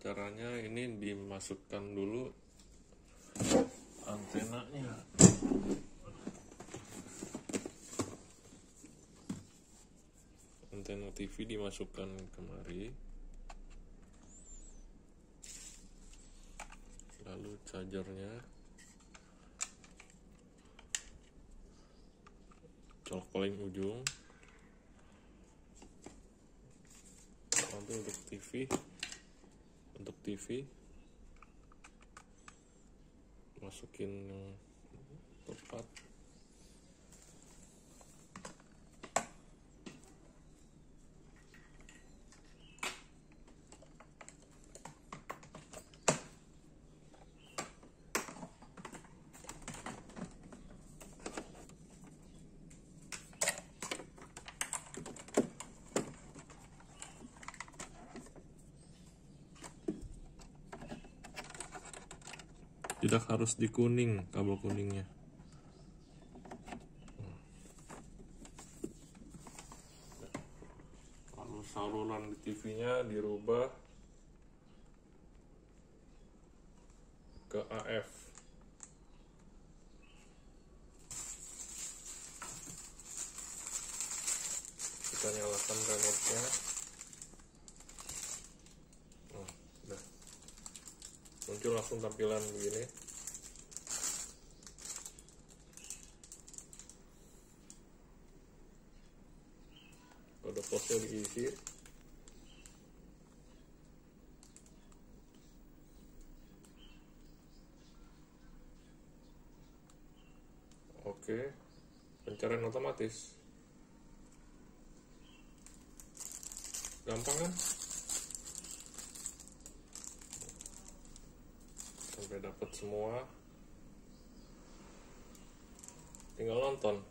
caranya ini dimasukkan dulu antenanya. Antena TV dimasukkan kemari. Lalu chargernya. Colok paling ujung. Untuk TV untuk TV masukin yang tepat tidak harus di kuning kabel kuningnya. Lalu saluran di TV nya dirubah ke AF kita nyalakan remote muncul langsung tampilan begini. Kode posnya diisi. Oke pencarian otomatis. Gampang kan sampai dapat semua. Tinggal nonton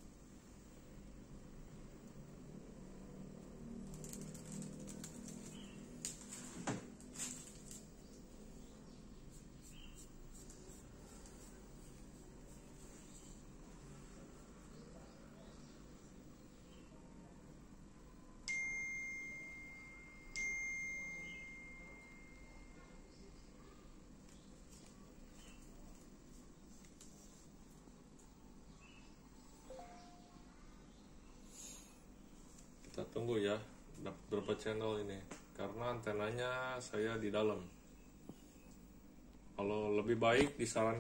kita tunggu ya dapat berapa channel ini. Karena antenanya saya di dalam. Kalau lebih baik disarankan